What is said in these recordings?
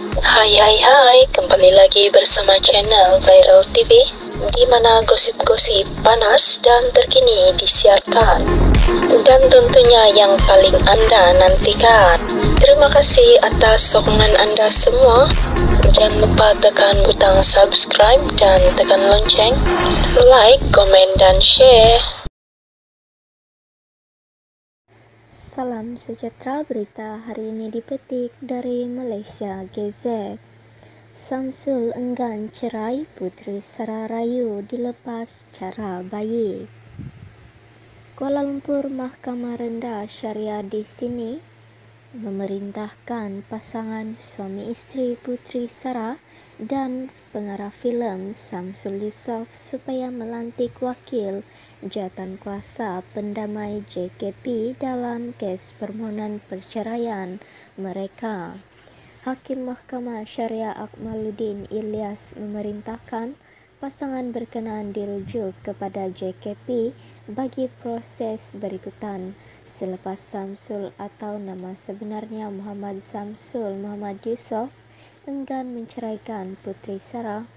Hai hai hai, kembali lagi bersama channel Viral TV di mana gosip-gosip panas dan terkini disiarkan dan tentunya yang paling anda nantikan. Terima kasih atas sokongan anda semua. Jangan lupa tekan butang subscribe dan tekan lonceng, like, komen dan share. Salam sejahtera berita hari ini dipetik dari Malaysia GZ. Samsul enggan cerai Putri Sararayu dilepas cara bayi. Kuala Lumpur Mahkamah Rendah Syariah di sini memerintahkan pasangan suami isteri Putri Sarah dan pengarah filem Samsul Yusof supaya melantik wakil jawatan kuasa pendamai JKP dalam kes permohonan perceraian mereka. Hakim Mahkamah Syariah Akmaluddin Ilyas memerintahkan pasangan berkenaan dirujuk kepada JKP bagi proses berikutan selepas Samsul atau nama sebenarnya Muhammad Samsul Muhammad Yusof enggan menceraikan Putri Sarah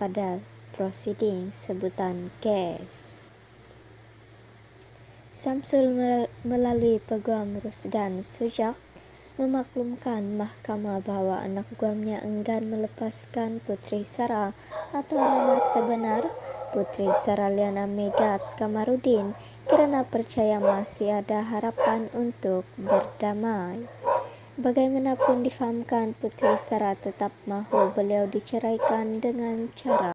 pada prosiding sebutan kes. Samsul melalui peguam Rusdan Sujak memaklumkan mahkamah bahawa anak guamnya enggan melepaskan Putri Sarah atau nama sebenar Putri Sarah Liana Megat Kamarudin kerana percaya masih ada harapan untuk berdamai. Bagaimanapun difahamkan Putri Sarah tetap mahu beliau diceraikan dengan cara